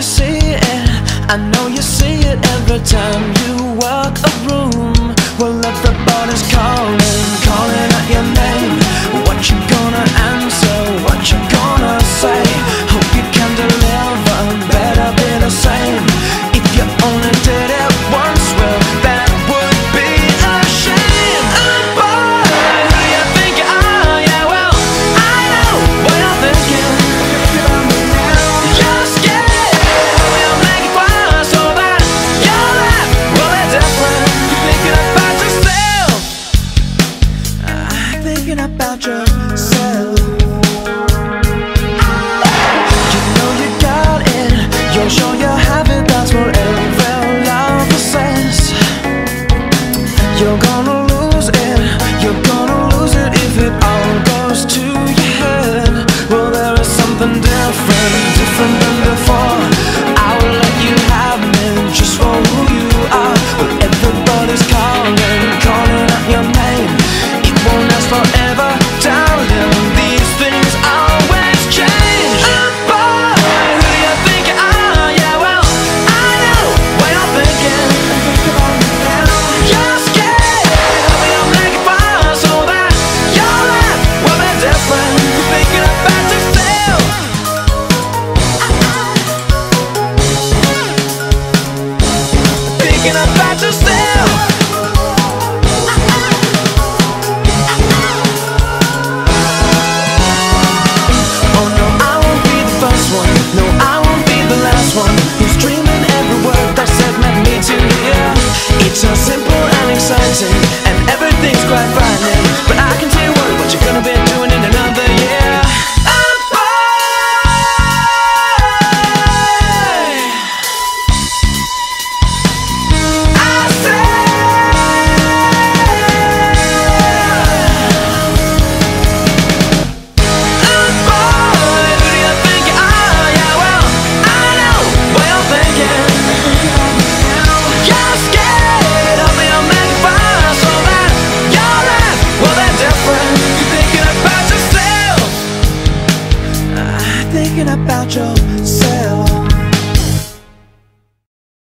you see it. I know you see it every time you walk a room. Well, everybody's calling. Different, than before. I will let you have me just for who you are. But everybody's calling, calling out your name. It won't last forever, darling. These things always change. Boy, who you think you are? Yeah, well, I know what you're thinking. You're scared, fun so that different. Thinking about Thinking about thinking about yourself.